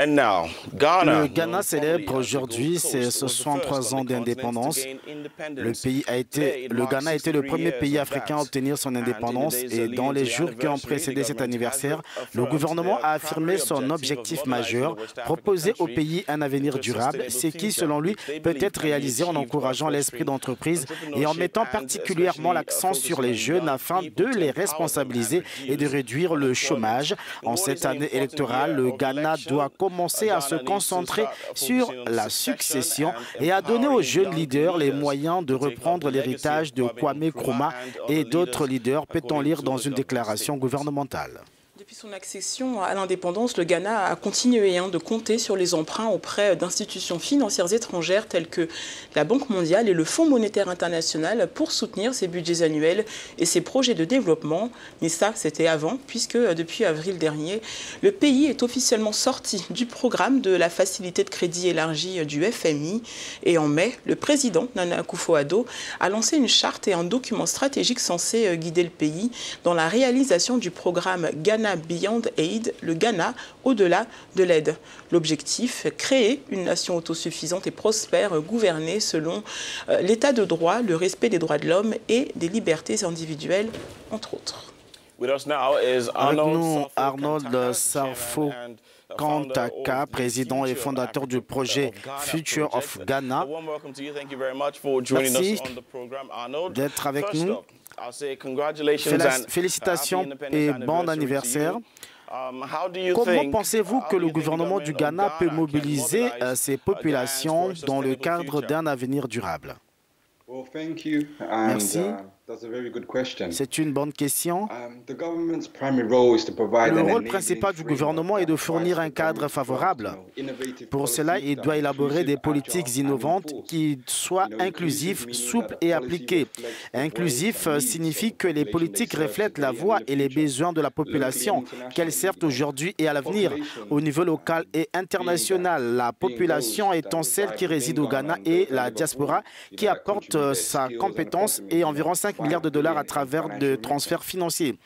Le Ghana célèbre aujourd'hui ses 63 ans d'indépendance. Le, pays a été, le Ghana a été le premier pays africain à obtenir son indépendance et dans les jours qui ont précédé cet anniversaire, le gouvernement a affirmé son objectif majeur, proposer au pays un avenir durable, ce qui, selon lui, peut être réalisé en encourageant l'esprit d'entreprise et en mettant particulièrement l'accent sur les jeunes afin de les responsabiliser et de réduire le chômage. En cette année électorale, le Ghana doit commencer à se concentrer sur la succession et à donner aux jeunes leaders les moyens de reprendre l'héritage de Kwame Nkrumah et d'autres leaders, peut-on lire dans une déclaration gouvernementale. Depuis son accession à l'indépendance, le Ghana a continué hein, de compter sur les emprunts auprès d'institutions financières étrangères telles que la Banque mondiale et le Fonds monétaire international pour soutenir ses budgets annuels et ses projets de développement. Mais ça, c'était avant, puisque euh, depuis avril dernier, le pays est officiellement sorti du programme de la facilité de crédit élargie du FMI. Et en mai, le président Nana Akufo-Addo a lancé une charte et un document stratégique censé euh, guider le pays dans la réalisation du programme Ghana Beyond Aid, le Ghana au-delà de l'aide. L'objectif, créer une nation autosuffisante et prospère, gouvernée selon euh, l'état de droit, le respect des droits de l'homme et des libertés individuelles, entre autres. Avec nous, Arnold Sarfo Kantaka, président et fondateur du projet Future of Ghana. Merci d'être avec nous. Félicitations et bon anniversaire. Um, Comment pensez-vous que le gouvernement du Ghana peut mobiliser euh, ces populations dans le cadre d'un avenir durable? Merci. C'est une bonne question. Um, Le rôle principal du gouvernement est de fournir un cadre favorable. Pour cela, il doit élaborer des politiques innovantes qui soient inclusives, souples et appliquées. Inclusif euh, signifie que les politiques reflètent la voix et les besoins de la population, qu'elles servent aujourd'hui et à l'avenir, au niveau local et international. La population étant celle qui réside au Ghana et la diaspora qui apporte euh, sa compétence et environ 5 milliards de dollars à travers de transferts financiers.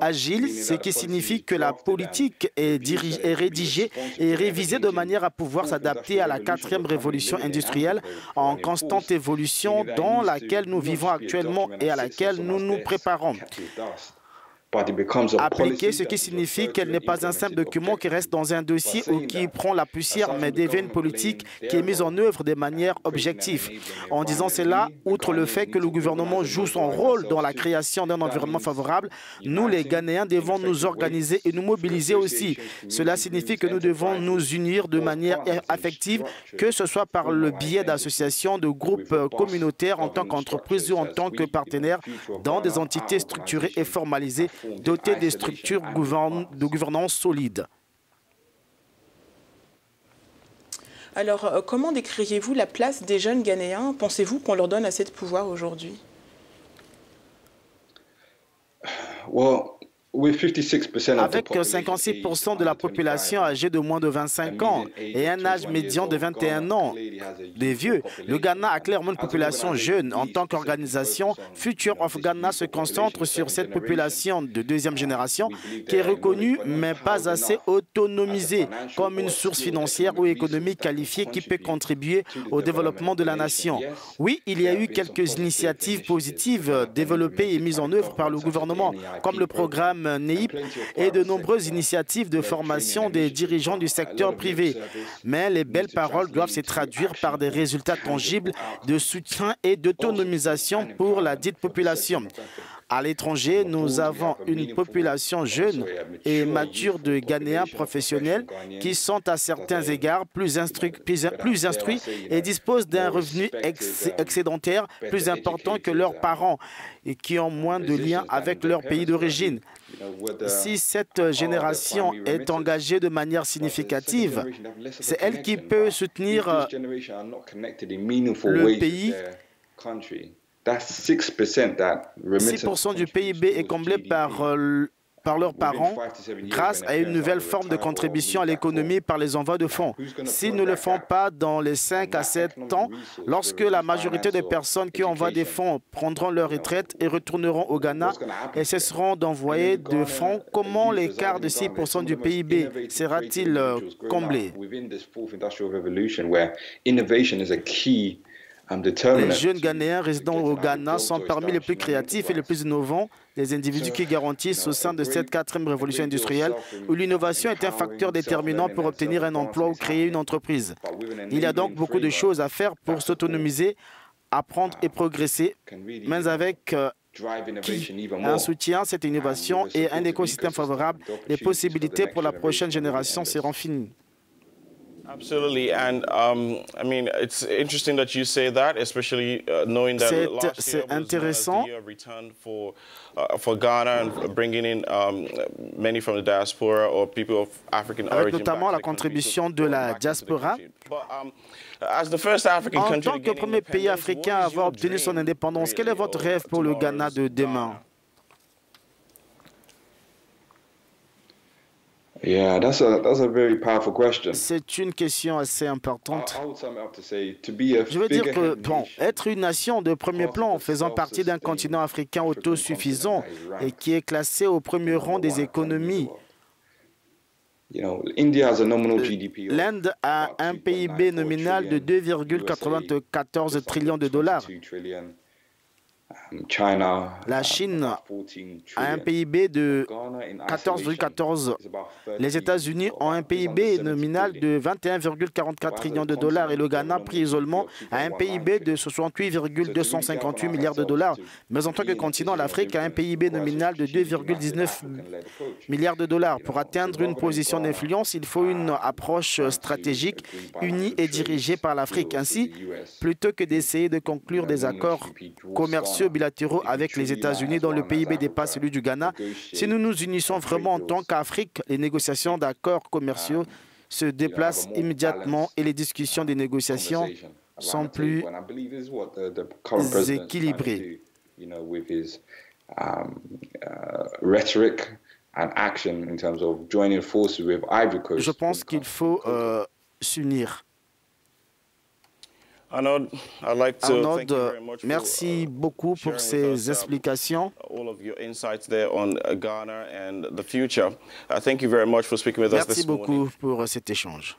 Agile, ce qui signifie que la politique est, est rédigée et révisée de manière à pouvoir s'adapter à la quatrième révolution industrielle en constante évolution dans laquelle nous vivons actuellement et à laquelle nous nous préparons appliquée, ce qui signifie qu'elle n'est pas un simple document qui reste dans un dossier ou qui prend la poussière, mais devient une politique qui est mise en œuvre de manière objective. En disant cela, outre le fait que le gouvernement joue son rôle dans la création d'un environnement favorable, nous, les Ghanéens, devons nous organiser et nous mobiliser aussi. Cela signifie que nous devons nous unir de manière affective, que ce soit par le biais d'associations, de groupes communautaires en tant qu'entreprise ou en tant que partenaire dans des entités structurées et formalisées dotés des structures de gouvernance solides. Alors, euh, comment décririez-vous la place des jeunes Ghanéens? Pensez-vous qu'on leur donne assez de pouvoir aujourd'hui? Avec 56% de la population âgée de moins de 25 ans et un âge médian de 21 ans. Des vieux, le Ghana a clairement une population jeune. En tant qu'organisation, Future of Ghana se concentre sur cette population de deuxième génération qui est reconnue mais pas assez autonomisée comme une source financière ou économique qualifiée qui peut contribuer au développement de la nation. Oui, il y a eu quelques initiatives positives développées et mises en œuvre par le gouvernement, comme le programme NEIP et de nombreuses initiatives de formation des dirigeants du secteur privé. Mais les belles paroles doivent se traduire par des résultats tangibles de soutien et d'autonomisation pour la dite population. À l'étranger, nous avons une population jeune et mature de Ghanéens professionnels qui sont à certains égards plus instruits, plus, instruits et disposent d'un revenu excédentaire plus important que leurs parents et qui ont moins de liens avec leur pays d'origine. Si cette génération est engagée de manière significative, c'est elle qui peut soutenir le pays 6% du PIB est comblé par euh, par leurs parents grâce à une nouvelle forme de contribution à l'économie par les envois de fonds. S'ils ne le font pas dans les 5 à 7 ans, lorsque la majorité des personnes qui envoient des fonds prendront leur retraite et retourneront au Ghana et cesseront d'envoyer de fonds, comment l'écart de 6% du PIB sera-t-il euh, comblé? Les jeunes Ghanéens résidant au Ghana sont parmi les plus créatifs et les plus innovants, les individus qui garantissent au sein de cette quatrième révolution industrielle où l'innovation est un facteur déterminant pour obtenir un emploi ou créer une entreprise. Il y a donc beaucoup de choses à faire pour s'autonomiser, apprendre et progresser, mais avec euh, un soutien à cette innovation et un écosystème favorable, les possibilités pour la prochaine génération seront finies. Absolutely, and um, I mean it's interesting that you say that, especially uh, knowing that last year was intéressant. the year of return for uh, for Ghana and bringing in um, many from the diaspora or people of African Avec origin. notamment la contribution de la diaspora. Um, as the first African en tant que premier pays africain à avoir obtenu son indépendance, quel est votre rêve pour le Ghana de demain? C'est une question assez importante. Je veux dire que, bon, être une nation de premier plan faisant partie d'un continent africain autosuffisant et qui est classé au premier rang des économies. L'Inde a un PIB nominal de 2,94 trillions de dollars. La Chine a un PIB de 14,14. Les États-Unis ont un PIB nominal de 21,44 trillions de dollars et le Ghana, pris isolement, a un PIB de 68,258 milliards de dollars. Mais en tant que continent, l'Afrique a un PIB nominal de 2,19 milliards de dollars. Pour atteindre une position d'influence, il faut une approche stratégique unie et dirigée par l'Afrique. Ainsi, plutôt que d'essayer de conclure des accords commerciaux, bilatéraux avec les États-Unis dont le PIB dépasse celui du Ghana, si nous nous unissons vraiment en tant qu'Afrique, les négociations d'accords commerciaux se déplacent immédiatement et les discussions des négociations sont plus équilibrées. Je pense qu'il faut euh, s'unir. Arnaud, merci beaucoup pour ces explications. Merci beaucoup pour cet échange.